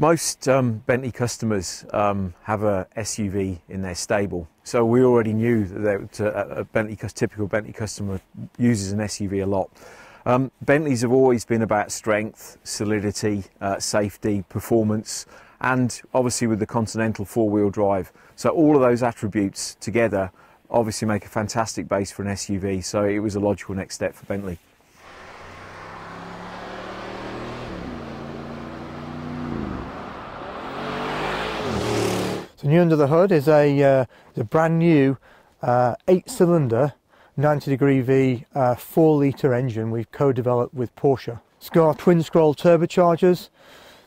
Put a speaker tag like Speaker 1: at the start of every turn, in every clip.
Speaker 1: Most um, Bentley customers um, have a SUV in their stable, so we already knew that a, Bentley typical Bentley customer uses an SUV a lot. Um, Bentleys have always been about strength, solidity, uh, safety, performance, and obviously with the Continental four-wheel drive. So all of those attributes together obviously make a fantastic base for an SUV. So it was a logical next step for Bentley.
Speaker 2: So new under the hood is a, uh, a brand new uh, eight-cylinder 90 degree V uh, 4 litre engine we've co-developed with Porsche. It's got twin scroll turbochargers,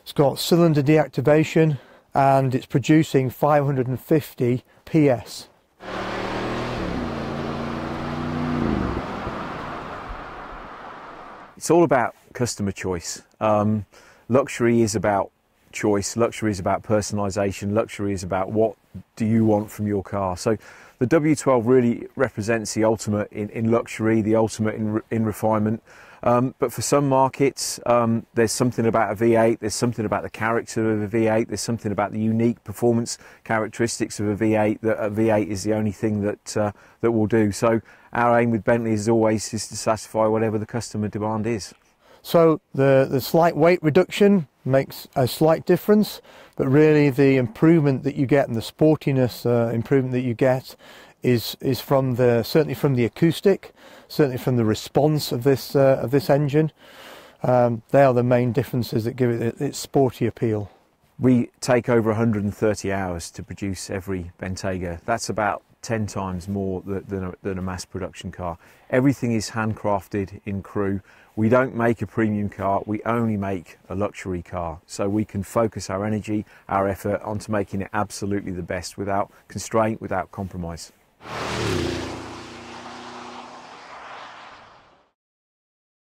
Speaker 2: it's got cylinder deactivation and it's producing 550 PS.
Speaker 1: It's all about customer choice. Um, luxury is about choice. Luxury is about personalisation. Luxury is about what do you want from your car. So the W12 really represents the ultimate in, in luxury, the ultimate in, in refinement. Um, but for some markets, um, there's something about a V8, there's something about the character of a V8, there's something about the unique performance characteristics of a V8 that a V8 is the only thing that, uh, that will do. So our aim with Bentley is always is to satisfy whatever the customer demand is.
Speaker 2: So the, the slight weight reduction makes a slight difference, but really the improvement that you get and the sportiness uh, improvement that you get is is from the certainly from the acoustic, certainly from the response of this uh, of this engine. Um, they are the main differences that give it its sporty appeal.
Speaker 1: We take over 130 hours to produce every Bentayga. That's about 10 times more than a, than a mass production car. Everything is handcrafted in Crewe. We don't make a premium car, we only make a luxury car. So we can focus our energy, our effort onto making it absolutely the best without constraint, without compromise.